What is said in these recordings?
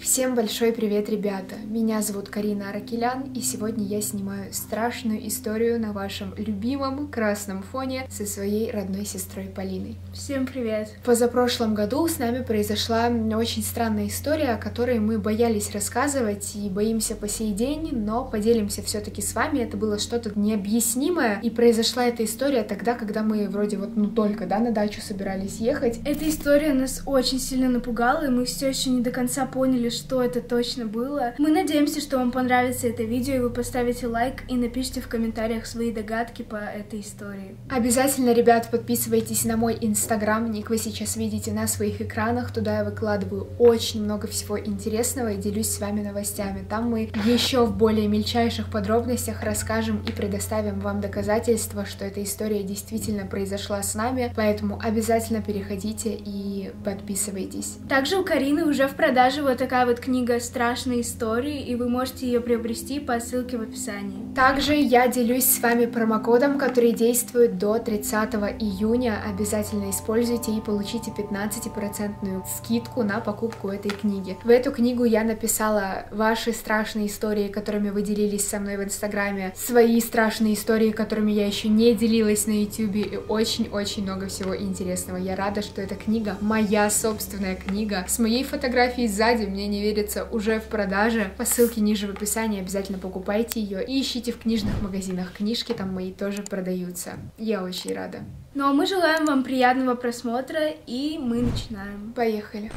Всем большой привет, ребята! Меня зовут Карина Аракелян, и сегодня я снимаю страшную историю на вашем любимом красном фоне со своей родной сестрой Полиной. Всем привет! В позапрошлом году с нами произошла очень странная история, о которой мы боялись рассказывать и боимся по сей день, но поделимся все-таки с вами. Это было что-то необъяснимое, и произошла эта история тогда, когда мы вроде вот ну только да на дачу собирались ехать. Эта история нас очень сильно напугала, и мы все еще не до конца поняли, что это точно было. Мы надеемся, что вам понравится это видео, и вы поставите лайк и напишите в комментариях свои догадки по этой истории. Обязательно, ребят, подписывайтесь на мой инстаграм, ник вы сейчас видите на своих экранах, туда я выкладываю очень много всего интересного и делюсь с вами новостями. Там мы еще в более мельчайших подробностях расскажем и предоставим вам доказательства, что эта история действительно произошла с нами, поэтому обязательно переходите и подписывайтесь. Также у Карины уже в продаже вот такая вот книга «Страшные истории», и вы можете ее приобрести по ссылке в описании. Также я делюсь с вами промокодом, который действует до 30 июня. Обязательно используйте и получите 15% скидку на покупку этой книги. В эту книгу я написала ваши страшные истории, которыми вы делились со мной в Инстаграме, свои страшные истории, которыми я еще не делилась на Ютубе, и очень-очень много всего интересного. Я рада, что эта книга моя собственная книга. С моей фотографией сзади мне не верится уже в продаже. По ссылке ниже в описании обязательно покупайте ее и ищите в книжных магазинах. Книжки там мои тоже продаются. Я очень рада. Ну а мы желаем вам приятного просмотра, и мы начинаем. Поехали.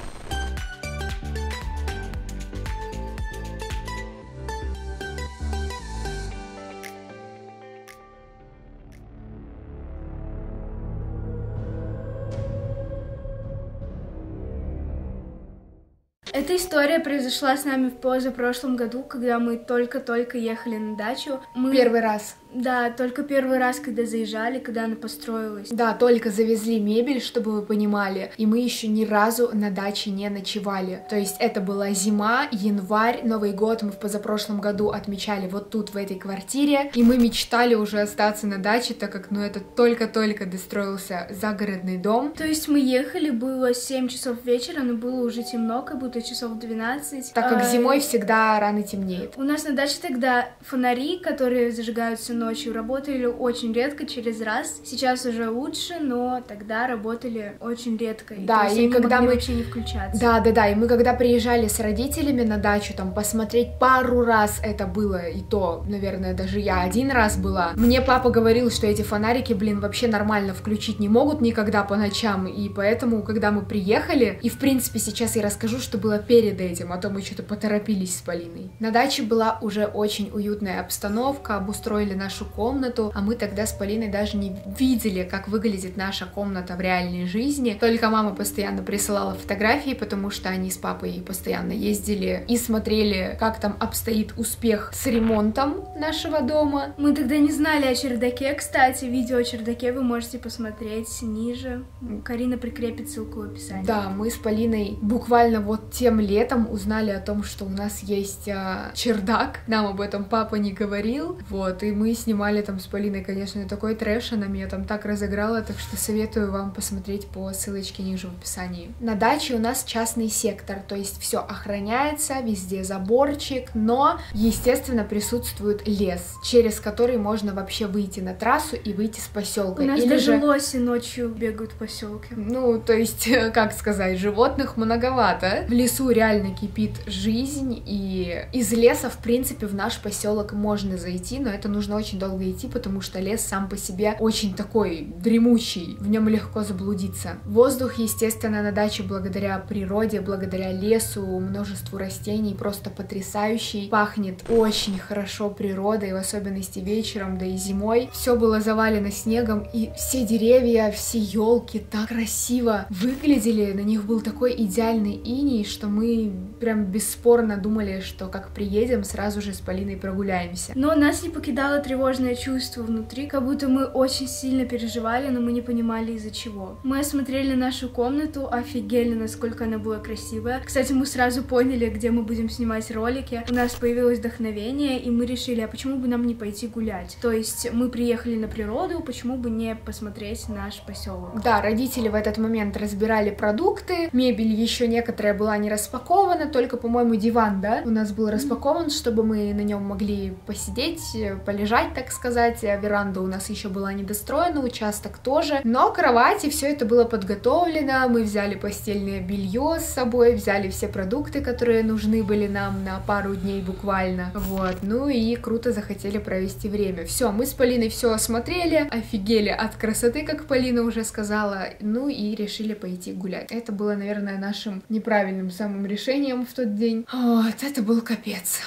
Эта история произошла с нами в позапрошлом году, когда мы только-только ехали на дачу. Мы... Первый раз. Да, только первый раз, когда заезжали, когда она построилась. Да, только завезли мебель, чтобы вы понимали, и мы еще ни разу на даче не ночевали. То есть это была зима, январь, Новый год мы в позапрошлом году отмечали вот тут, в этой квартире, и мы мечтали уже остаться на даче, так как, ну, это только-только достроился загородный дом. То есть мы ехали, было 7 часов вечера, но было уже темно, как будто часов 12. Так как А, зимой всегда рано темнеет. У нас на даче тогда фонари, которые зажигаются ночью, работали очень редко, через раз. Сейчас уже лучше, но тогда работали очень редко. Да, то есть и когда мы- вообще не включаться. Да, да, да, и мы когда приезжали с родителями на дачу, там, посмотреть пару раз это было, и то, наверное, даже я один раз была, мне папа говорил, что эти фонарики, блин, вообще нормально включить не могут никогда по ночам, и поэтому, когда мы приехали, и, в принципе, сейчас я расскажу, что было перед этим, а то мы что-то поторопились с Полиной. На даче была уже очень уютная обстановка, обустроили нашу комнату, а мы тогда с Полиной даже не видели, как выглядит наша комната в реальной жизни, только мама постоянно присылала фотографии, потому что они с папой постоянно ездили и смотрели, как там обстоит успех с ремонтом нашего дома. Мы тогда не знали о чердаке, кстати, видео о чердаке вы можете посмотреть ниже. Карина прикрепит ссылку в описании. Да, мы с Полиной буквально вот тем летом узнали о том, что у нас есть а, чердак. Нам об этом папа не говорил. Вот, и мы снимали там с Полиной, конечно, такой трэш, она меня там так разыграла, так что советую вам посмотреть по ссылочке ниже в описании. На даче у нас частный сектор, то есть все охраняется, везде заборчик, но, естественно, присутствует лес, через который можно вообще выйти на трассу и выйти с поселка. У нас Или даже же- лоси ночью бегают в поселке. ну, то есть, как сказать, животных многовато. В лесу реально кипит жизнь, и из леса, в принципе, в наш поселок можно зайти, но это нужно очень долго идти, потому что лес сам по себе очень такой дремучий, в нем легко заблудиться. Воздух, естественно, на даче благодаря природе, благодаря лесу, множеству растений, просто потрясающий. Пахнет очень хорошо природой, в особенности вечером, да и зимой. Все было завалено снегом, и все деревья, все елки так красиво выглядели. На них был такой идеальный иней, что мы прям бесспорно думали, что как приедем, сразу же с Полиной прогуляемся. Но нас не покидало тревога тревожное чувство внутри, как будто мы очень сильно переживали, но мы не понимали из-за чего. Мы осмотрели нашу комнату, офигели, насколько она была красивая. Кстати, мы сразу поняли, где мы будем снимать ролики. У нас появилось вдохновение, и мы решили, а почему бы нам не пойти гулять? То есть мы приехали на природу, почему бы не посмотреть наш поселок? Да, родители в этот момент разбирали продукты, мебель еще некоторая была не распакована, только, по-моему, диван, да, у нас был распакован, чтобы мы на нем могли посидеть, полежать, так сказать. А веранда у нас еще была недостроена, участок тоже. Но кровати, все это было подготовлено, мы взяли постельное белье с собой, взяли все продукты, которые нужны были нам на пару дней буквально. Вот, ну и круто захотели провести время. Все, мы с Полиной все осмотрели, офигели от красоты, как Полина уже сказала, ну и решили пойти гулять. Это было, наверное, нашим неправильным самым решением в тот день. Вот, это был капец.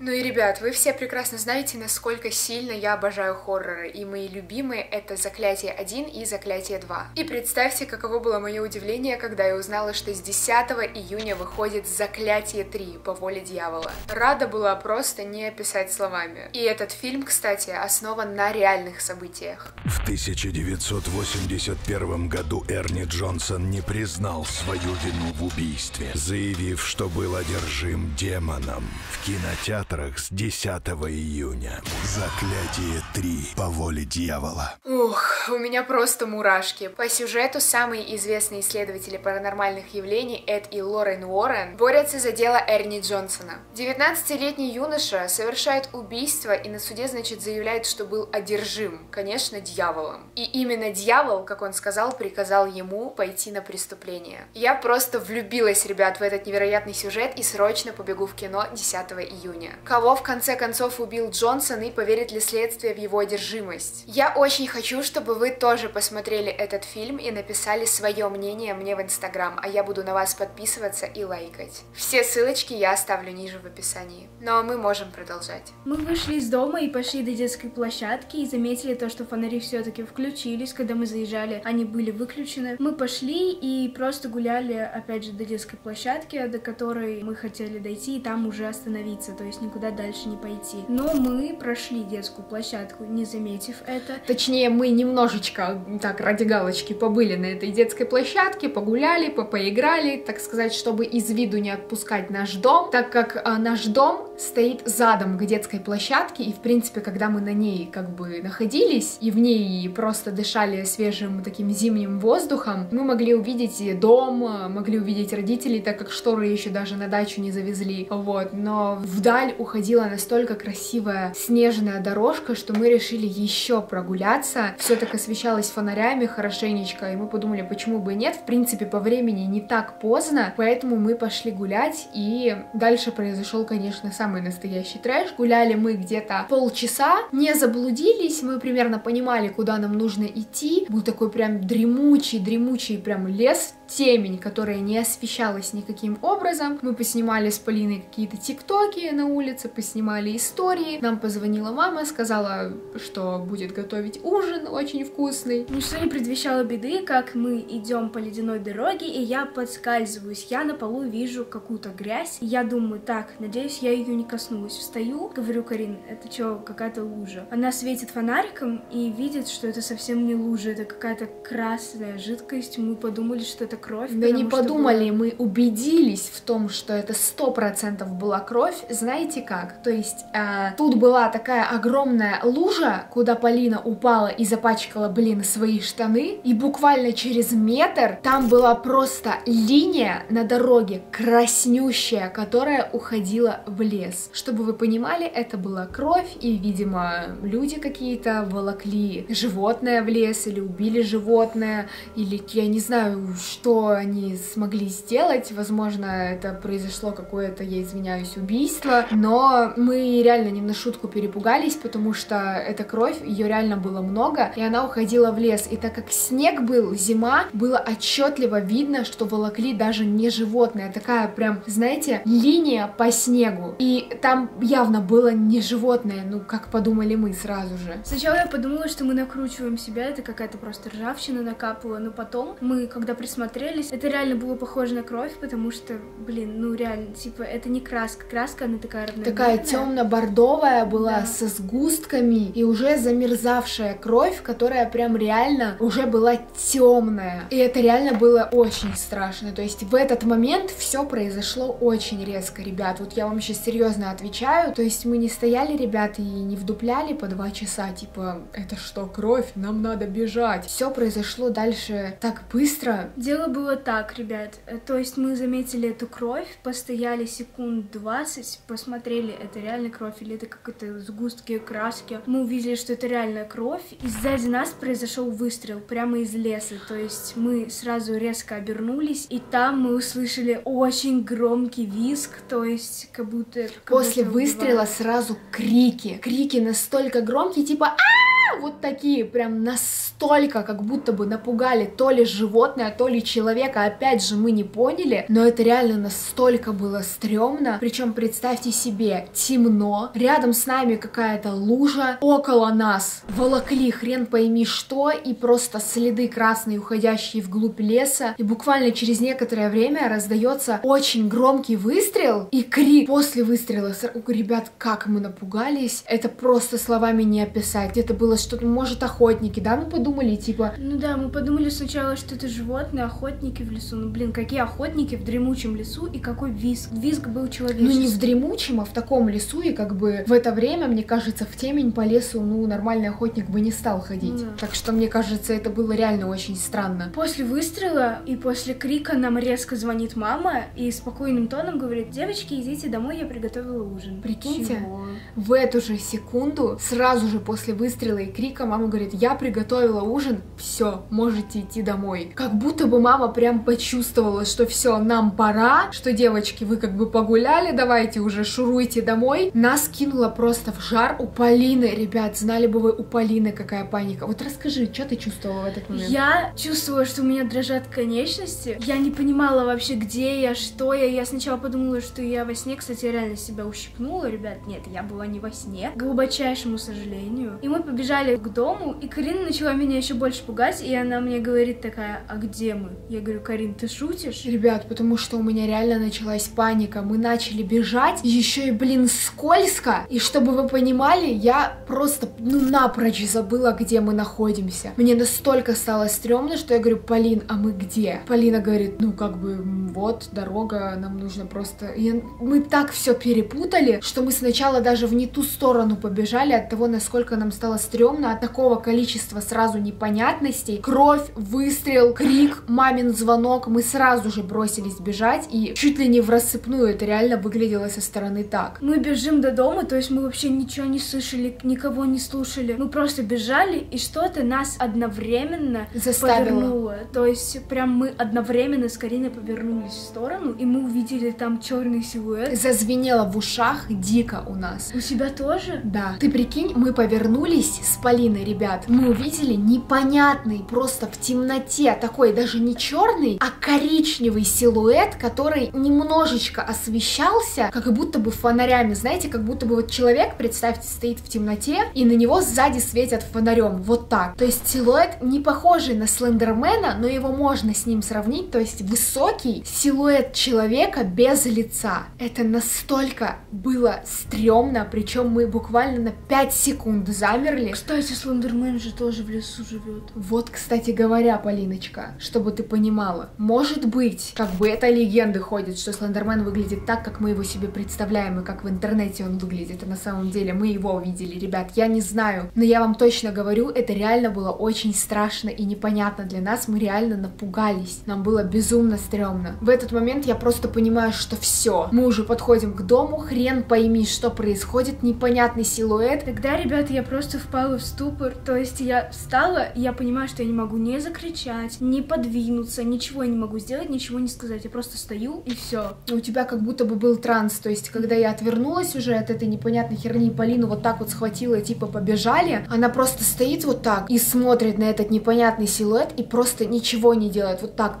Ну и, ребят, вы все прекрасно знаете, насколько сильно я обожаю хорроры, и мои любимые — это «Заклятие 1» и «Заклятие 2». И представьте, каково было мое удивление, когда я узнала, что с 10 июня выходит «Заклятие 3» по воле дьявола. Рада была просто не описать словами. И этот фильм, кстати, основан на реальных событиях. В 1981 году Эрни Джонсон не признал свою вину в убийстве, заявив, что был одержим демоном. В кинотеатр кинотеатрах с 10 июня. Заклятие 3 по воле дьявола. Ух, у меня просто мурашки. По сюжету самые известные исследователи паранормальных явлений Эд и Лорен Уоррен борются за дело Эрни Джонсона. 19-летний юноша совершает убийство и на суде, значит, заявляет, что был одержим, конечно, дьяволом. И именно дьявол, как он сказал, приказал ему пойти на преступление. Я просто влюбилась, ребят, в этот невероятный сюжет и срочно побегу в кино 10 июня. Кого в конце концов убил Джонсон и поверит ли следствие в его одержимость? Я очень хочу, чтобы вы тоже посмотрели этот фильм и написали свое мнение мне в Инстаграм, а я буду на вас подписываться и лайкать. Все ссылочки я оставлю ниже в описании. Ну а мы можем продолжать. Мы вышли из дома и пошли до детской площадки и заметили то, что фонари все-таки включились, когда мы заезжали, они были выключены. Мы пошли и просто гуляли, опять же, до детской площадки, до которой мы хотели дойти и там уже остановиться, то есть никуда дальше не пойти. Но мы прошли детскую площадку, не заметив это. Точнее, мы немножечко так ради галочки побыли на этой детской площадке, погуляли, по поиграли, так сказать, чтобы из виду не отпускать наш дом, так как а, наш дом стоит задом к детской площадке, и, в принципе, когда мы на ней как бы находились, и в ней просто дышали свежим таким зимним воздухом, мы могли увидеть дом, могли увидеть родителей, так как шторы еще даже на дачу не завезли, вот, но вдаль уходила настолько красивая снежная дорожка, что мы решили еще прогуляться. Все так освещалось фонарями хорошенечко, и мы подумали, почему бы нет. В принципе, по времени не так поздно, поэтому мы пошли гулять, и дальше произошел, конечно, самый настоящий трэш. Гуляли мы где-то полчаса, не заблудились, мы примерно понимали, куда нам нужно идти. Был такой прям дремучий, дремучий прям лес, темень, которая не освещалась никаким образом. Мы поснимали с Полиной какие-то тиктоки на улице, поснимали истории. Нам позвонила мама, сказала, что будет готовить ужин очень вкусный. Ничто не предвещало беды, как мы идем по ледяной дороге, и я подскальзываюсь. Я на полу вижу какую-то грязь. Я думаю, так, надеюсь, я ее не коснулась. Встаю, говорю, Карин, это что, какая-то лужа? Она светит фонариком и видит, что это совсем не лужа, это какая-то красная жидкость. Мы подумали, что это кровь. Мы не подумали, было... мы убедились в том, что это сто процентов была кровь. Знаете как? То есть э, тут была такая огромная лужа, куда Полина упала и запачкала, блин, свои штаны, и буквально через метр там была просто линия на дороге краснющая, которая уходила в лес. Чтобы вы понимали, это была кровь, и, видимо, люди какие-то волокли животное в лес или убили животное, или я не знаю, что что они смогли сделать. Возможно, это произошло какое-то, я извиняюсь, убийство. Но мы реально не на шутку перепугались, потому что эта кровь, ее реально было много, и она уходила в лес. И так как снег был, зима, было отчетливо видно, что волокли даже не животное. Такая прям, знаете, линия по снегу. И там явно было не животное, ну, как подумали мы сразу же. Сначала я подумала, что мы накручиваем себя, это какая-то просто ржавчина накапала, но потом мы, когда присмотрелись, присмотрелись, это реально было похоже на кровь, потому что, блин, ну реально, типа, это не краска. Краска, она такая равномерная. Такая темно-бордовая была Да. со сгустками и уже замерзавшая кровь, которая прям реально уже была темная. И это реально было очень страшно. То есть в этот момент все произошло очень резко, ребят. Вот я вам сейчас серьезно отвечаю. То есть мы не стояли, ребят, и не вдупляли по два часа, типа, это что, кровь? Нам надо бежать. Все произошло дальше так быстро. Дело было так, ребят. То есть мы заметили эту кровь, постояли секунд 20, посмотрели, это реально кровь или это какие-то сгустки краски. Мы увидели, что это реальная кровь, и сзади нас произошел выстрел прямо из леса. То есть мы сразу резко обернулись, и там мы услышали очень громкий визг, то есть как будто... как После будто выстрела сразу крики. Крики настолько громкие, типа а вот такие, прям настолько, как будто бы напугали то ли животное, то ли человека. Опять же, мы не поняли, но это реально настолько было стрёмно. Причем представьте себе, темно, рядом с нами какая-то лужа, около нас волокли хрен пойми что, и просто следы красные, уходящие вглубь леса. И буквально через некоторое время раздается очень громкий выстрел и крик после выстрела. Ребят, как мы напугались, это просто словами не описать. Это было что-то, может, охотники, да, мы подумали, типа, Ну да, мы подумали сначала, что это животные, охотники в лесу. Ну блин, какие охотники в дремучем лесу и какой визг? Визг был ну человеческий. не в дремучем, а в таком лесу, и как бы в это время, мне кажется, в темень по лесу, ну, нормальный охотник бы не стал ходить. Ну да. Так что, мне кажется, это было реально очень странно. После выстрела и после крика нам резко звонит мама и спокойным тоном говорит, девочки, идите домой, я приготовила ужин. Прикиньте. Чего? В эту же секунду, сразу же после выстрела и крика, мама говорит, я приготовила ужин, все, можете идти домой. Как будто бы мама прям почувствовала, что все, нам пора, что девочки, вы как бы погуляли, давайте уже шуруйте домой. Нас кинуло просто в жар у Полины, ребят, знали бы вы у Полины какая паника. Вот расскажи, что ты чувствовала в этот момент? Я чувствовала, что у меня дрожат конечности. Я не понимала вообще, где я, что я. Я сначала подумала, что я во сне, кстати, реально себя ущипнула, ребят. Нет, я была не во сне, к глубочайшему сожалению. И мы побежали к дому, и Карина начала меня еще больше пугать, и она мне говорит такая, а где мы? Я говорю, Карин, ты шутишь? Ребят, потому что у меня реально началась паника. Мы начали бежать, еще и, блин, скользко. И чтобы вы понимали, я просто, ну, напрочь забыла, где мы находимся. Мне настолько стало стрёмно, что я говорю, Полин, а мы где? Полина говорит, ну, как бы, вот, дорога, нам нужно просто... И мы так все перепутали, что мы сначала даже в не ту сторону побежали от того, насколько нам стало стрёмно, от такого количества сразу непонятностей. Кровь, выстрел, крик, мамин звонок. Мы сразу же бросились бежать, и чуть ли не в рассыпную это реально выглядело со стороны так. Мы бежим до дома, то есть мы вообще ничего не слышали, никого не слушали. Мы просто бежали, и что-то нас одновременно Заставило. повернуло. То есть прям мы одновременно с Кариной повернулись в сторону, и мы увидели там черный силуэт. Зазвенело в ушах дико у нас. У тебя тоже? Да. Ты прикинь, мы повернулись с Полиной, ребят. Мы увидели непонятный, просто в темноте, такой даже не черный, а коричневый силуэт, который немножечко освещался, как будто бы фонарями. Знаете, как будто бы вот человек, представьте, стоит в темноте, и на него сзади светят фонарем. Вот так. То есть силуэт не похожий на Слендермена, но его можно с ним сравнить. То есть высокий силуэт человека без лица. Это настолько было стрёмно, причем мы буквально на 5 секунд замерли. Кстати, Слендермен же тоже в лесу живет. Вот, кстати говоря, Полиночка, чтобы ты понимала, может быть, как бы это легенды ходит, что Слендермен выглядит так, как мы его себе представляем, и как в интернете он выглядит, а на самом деле мы его увидели, ребят, я не знаю, но я вам точно говорю, это реально было очень страшно и непонятно для нас, мы реально напугались, нам было безумно стрёмно. В этот момент я просто понимаю, что все, мы уже подходим к дому, хрен пойми, что происходит, непонятный силуэт, Тогда, ребята, я просто впала в ступор. То есть я встала, и я понимаю, что я не могу не закричать, не подвинуться, ничего я не могу сделать, ничего не сказать. Я просто стою, и все. у тебя как будто бы был транс, то есть когда я отвернулась уже от этой непонятной херни, Полину вот так вот схватила, типа побежали, она просто стоит вот так и смотрит на этот непонятный силуэт и просто ничего не делает, вот так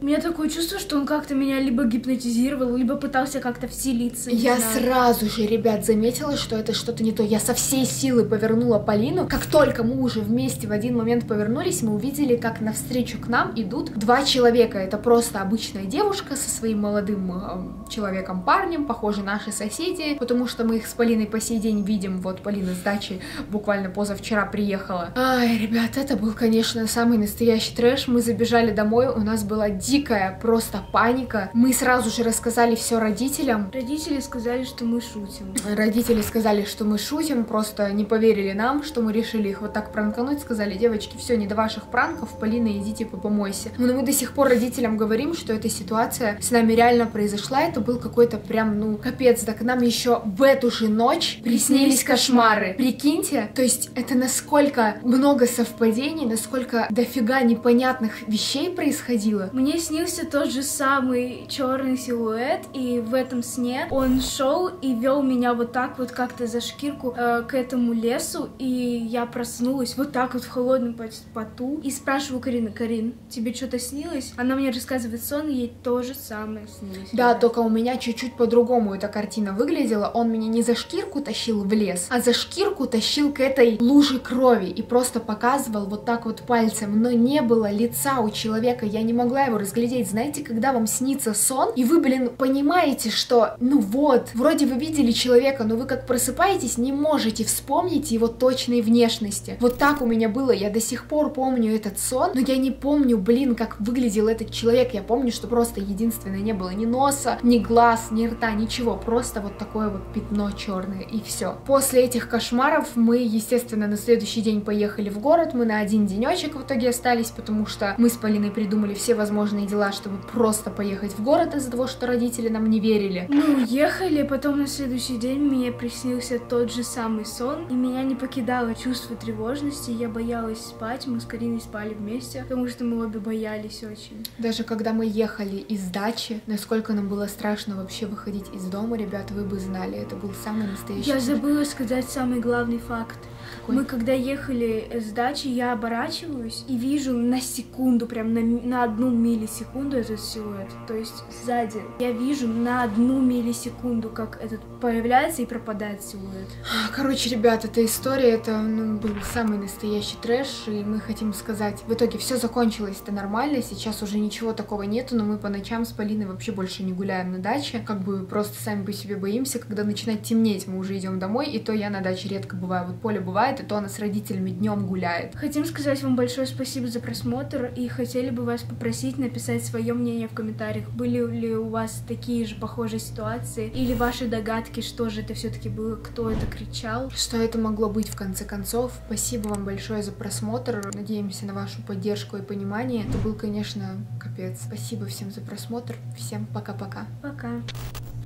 У меня такое чувство, что он как-то меня либо гипнотизировал, либо пытался как-то вселиться. Я знаю. сразу же, ребят, заметила, что это что-то не то. Я со всей силы повернула Полину. Как только мы уже вместе в один момент повернулись, мы увидели, как навстречу к нам идут два человека. Это просто обычная девушка со своим молодым э, человеком, парнем, похоже, наши соседи, потому что мы их с Полиной по сей день видим. Вот Полина с дачи буквально позавчера приехала. Ай, ребят, это был, конечно, самый настоящий трэш. Мы забежали домой, у нас была дикая просто паника. Мы сразу же рассказали все родителям. Родители сказали, что мы шутим. Родители сказали, что мы шутим, просто не поверили нам, что мы решили их вот так пранкануть. Сказали, девочки, все, не до ваших пранков, Полина, идите помойся. Но мы до сих пор родителям говорим, что эта ситуация с нами реально произошла. Это был какой-то прям, ну, капец. Так нам еще в эту же ночь приснились кошмары. Прикиньте, то есть это насколько много совпадений, насколько дофига непонятных вещей происходило. Мне снился тот же самый черный силуэт, и в этом сне он шел и вел меня вот так вот как-то за шкирку э, к этому лесу, и я проснулась вот так вот в холодном поту и спрашиваю Карины, Карин, тебе что-то снилось? Она мне рассказывает сон, и ей то же самое снилось. Да, только у меня чуть-чуть по-другому эта картина выглядела. Он меня не за шкирку тащил в лес, а за шкирку тащил к этой луже крови и просто показывал вот так вот пальцем, но не было лица у человека, я не могла его разглядеть. Знаете, когда вам снится сон, и вы, блин, понимаете, что, ну вот, вроде вы видели человека, но вы как просыпаетесь, не можете вспомнить его точной внешности. Вот так у меня было, я до сих пор помню этот сон, но я не помню, блин, как выглядел этот человек. Я помню, что просто единственное не было ни носа, ни глаз, ни рта, ничего, просто вот такое вот пятно черное и все. После этих кошмаров мы, естественно, на следующий день поехали в город, мы на один денечек в итоге остались, потому что мы с Полиной придумали все возможные дела, чтобы просто поехать в город из-за того, что родители нам не верили. Мы уехали, потом на следующий день мне приснился тот же самый сон, и меня не покидало чувство тревожности, я боялась спать, мы с Кариной спали вместе, потому что мы обе боялись очень. Даже когда мы ехали из дачи, насколько нам было страшно вообще выходить из дома, ребята, вы бы знали, это был самый настоящий... Я забыла сказать самый главный факт. Какой? Мы когда ехали с дачи, я оборачиваюсь и вижу на секунду, прям на, на одну миллисекунду этот силуэт. То есть сзади я вижу на одну миллисекунду, как этот появляется и пропадает силуэт. Короче, ребят, эта история, это ну, был самый настоящий трэш, и мы хотим сказать, в итоге все закончилось, это нормально, сейчас уже ничего такого нету, но мы по ночам с Полиной вообще больше не гуляем на даче, как бы просто сами по себе боимся, когда начинает темнеть, мы уже идем домой, и то я на даче редко бываю, вот Поля бывает, и то она с родителями днем гуляет. Хотим сказать вам большое спасибо за просмотр, и хотели бы вас попросить написать свое мнение в комментариях, были ли у вас такие же похожие ситуации, или ваши догадки догадки, что же это все-таки было, кто это кричал. Что это могло быть в конце концов. Спасибо вам большое за просмотр. Надеемся на вашу поддержку и понимание. Это был, конечно, капец. Спасибо всем за просмотр. Всем пока-пока. Пока. -пока. пока.